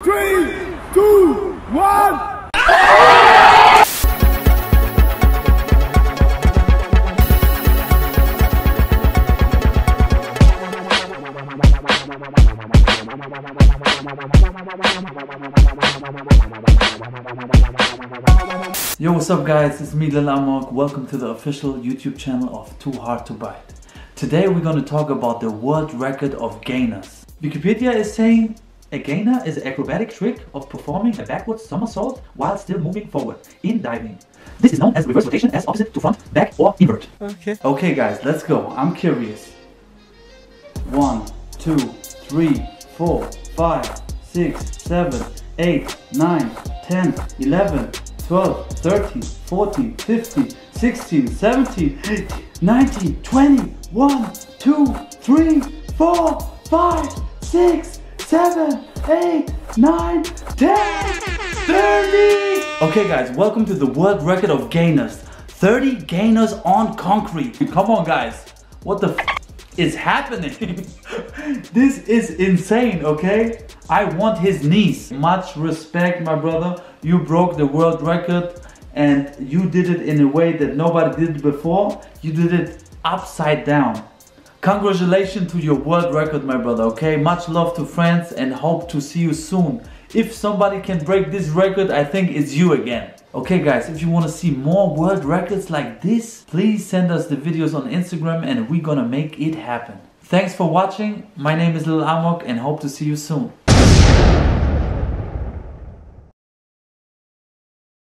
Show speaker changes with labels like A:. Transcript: A: Three, two, one. Yo, what's up guys? It's me Lil Amok. Welcome to the official YouTube channel of Too Hard to Bite. Today we're gonna talk about the world record of gainers. Wikipedia is saying a gainer is an acrobatic trick of performing a backwards somersault while still moving forward in diving. This is known as reverse rotation as opposite to front, back or invert. Okay. Okay guys, let's go. I'm curious. One, two, three, four, five, six, seven, eight, nine, ten, eleven, twelve, thirteen, fourteen, fifteen, sixteen, seventeen, eighteen, nineteen, twenty, one, two, three, four, five, six seven, eight, nine, ten, thirty. Okay guys, welcome to the world record of gainers. 30 gainers on concrete. Come on guys, what the is happening? this is insane, okay? I want his knees. Much respect, my brother. You broke the world record and you did it in a way that nobody did before. You did it upside down. Congratulations to your world record, my brother, okay? Much love to France and hope to see you soon. If somebody can break this record, I think it's you again. Okay guys, if you want to see more world records like this, please send us the videos on Instagram and we're gonna make it happen. Thanks for watching, my name is Lil Amok and hope to see you soon.